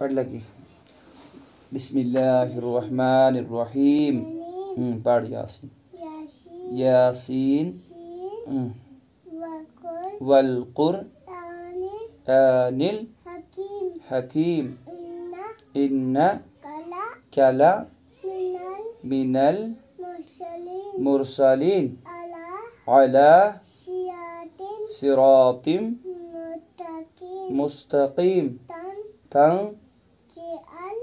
पढ़ लगी बिस्मिल्लाहिर्रहमानिर्रहीम हम्म, पढ़ यासीन यासीन यासीन हम्म, वकुर वल्कुरआनिल हकीम हकीम इन्ना इन्न कला कला मिनल मिनल मुरसलीन मुरसलीन अला अला सियातिन सिरातिम मुत्तकीन मुस्तकीम तन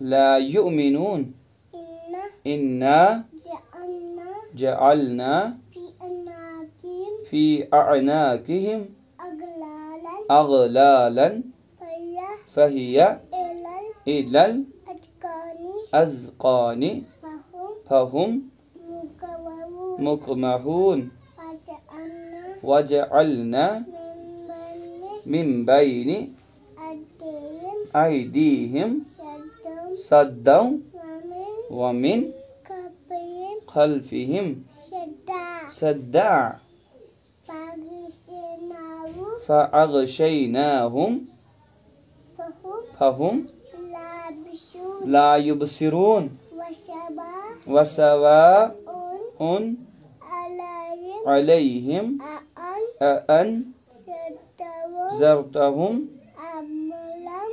لا يؤمنون. إن إنا جعلنا جعلنا في أعناقهم أغلالا فهي إلى الأذقان فهم مقمحون وجعلنا من بين أيديهم صدا ومن خلفهم سدع فأغشيناهم. فهم لا يبصرون. وسواء عليهم. أأن زرتهم.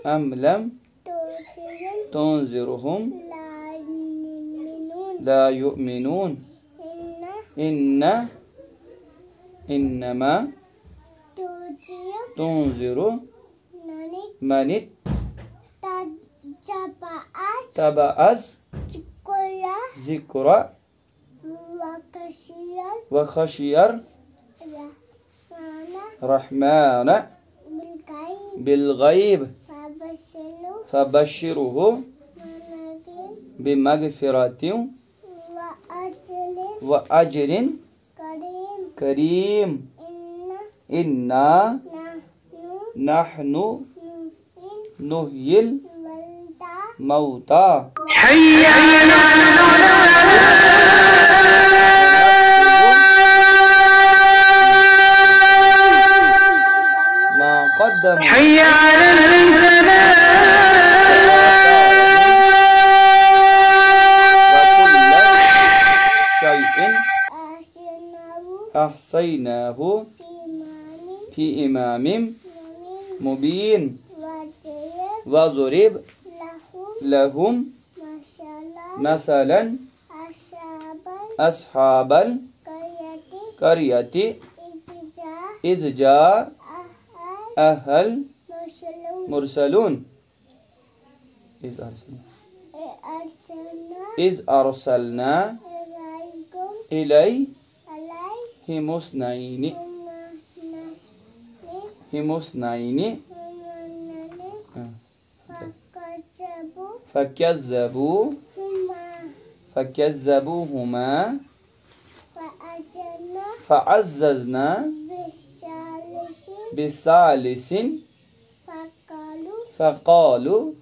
أم لم تنذرهم لا يؤمنون. إن إنما تنذر من تبع ذكر وخشي الرحمن بالغيب. فبشره بمغفرة وأجر كريم. إنا نحن نهي الموتى. حي ما قدموا. حي على الفلاح إيه؟ شيء أحصيناه في إمام. مبين. وضرب لهم مثلا أصحاب القرية إذ جاء أهل مرسلون. إذ أرسلنا إذ أرسلنا إلي اثنين هم آه. فكذبوا. فكذبوهما. فعززنا. بثالث فقالوا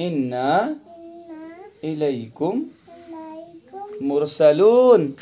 إنا. إليكم. mursalun.